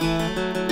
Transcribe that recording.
Música